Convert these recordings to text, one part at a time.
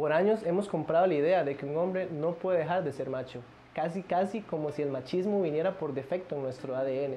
Por años hemos comprado la idea de que un hombre no puede dejar de ser macho, casi casi como si el machismo viniera por defecto en nuestro ADN.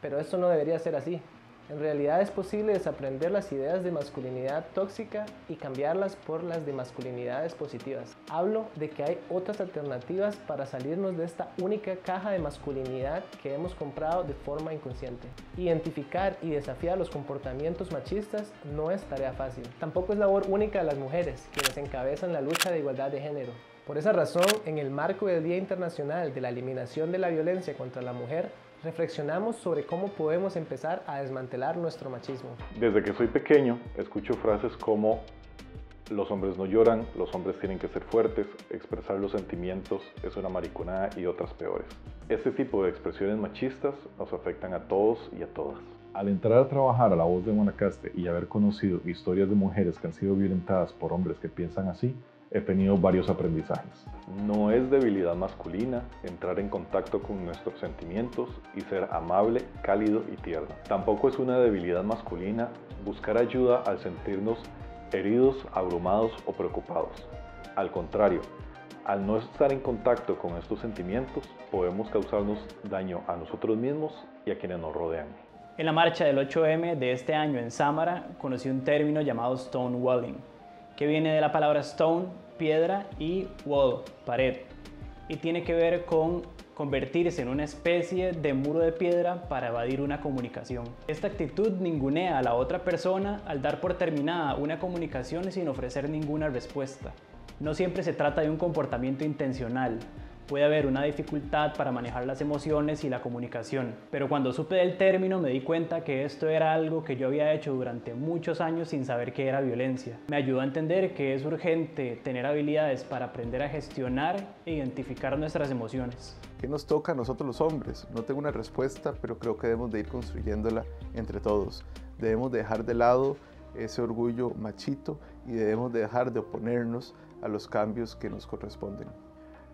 Pero esto no debería ser así. En realidad es posible desaprender las ideas de masculinidad tóxica y cambiarlas por las de masculinidades positivas. Hablo de que hay otras alternativas para salirnos de esta única caja de masculinidad que hemos comprado de forma inconsciente. Identificar y desafiar los comportamientos machistas no es tarea fácil. Tampoco es labor única de las mujeres, quienes encabezan la lucha de igualdad de género. Por esa razón, en el marco del Día Internacional de la Eliminación de la Violencia contra la Mujer, reflexionamos sobre cómo podemos empezar a desmantelar nuestro machismo. Desde que soy pequeño, escucho frases como los hombres no lloran, los hombres tienen que ser fuertes, expresar los sentimientos es una mariconada y otras peores. Este tipo de expresiones machistas nos afectan a todos y a todas. Al entrar a trabajar a la voz de Monacaste y haber conocido historias de mujeres que han sido violentadas por hombres que piensan así, he tenido varios aprendizajes. No es debilidad masculina entrar en contacto con nuestros sentimientos y ser amable, cálido y tierno. Tampoco es una debilidad masculina buscar ayuda al sentirnos heridos, abrumados o preocupados. Al contrario, al no estar en contacto con estos sentimientos, podemos causarnos daño a nosotros mismos y a quienes nos rodean. En la marcha del 8M de este año en Samara conocí un término llamado stonewalling, que viene de la palabra stone, piedra, y wall, pared, y tiene que ver con convertirse en una especie de muro de piedra para evadir una comunicación. Esta actitud ningunea a la otra persona al dar por terminada una comunicación sin ofrecer ninguna respuesta. No siempre se trata de un comportamiento intencional, puede haber una dificultad para manejar las emociones y la comunicación. Pero cuando supe del término me di cuenta que esto era algo que yo había hecho durante muchos años sin saber qué era violencia. Me ayudó a entender que es urgente tener habilidades para aprender a gestionar e identificar nuestras emociones. ¿Qué nos toca a nosotros los hombres? No tengo una respuesta, pero creo que debemos de ir construyéndola entre todos. Debemos dejar de lado ese orgullo machito y debemos dejar de oponernos a los cambios que nos corresponden.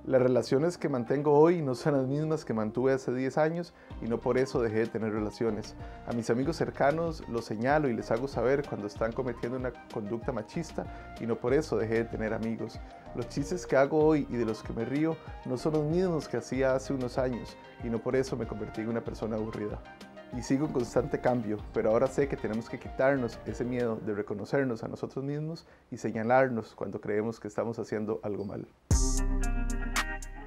Las relaciones que mantengo hoy no son las mismas que mantuve hace 10 años y no por eso dejé de tener relaciones. A mis amigos cercanos los señalo y les hago saber cuando están cometiendo una conducta machista y no por eso dejé de tener amigos. Los chistes que hago hoy y de los que me río no son los mismos que hacía hace unos años y no por eso me convertí en una persona aburrida. Y sigo en constante cambio, pero ahora sé que tenemos que quitarnos ese miedo de reconocernos a nosotros mismos y señalarnos cuando creemos que estamos haciendo algo mal. Thank you.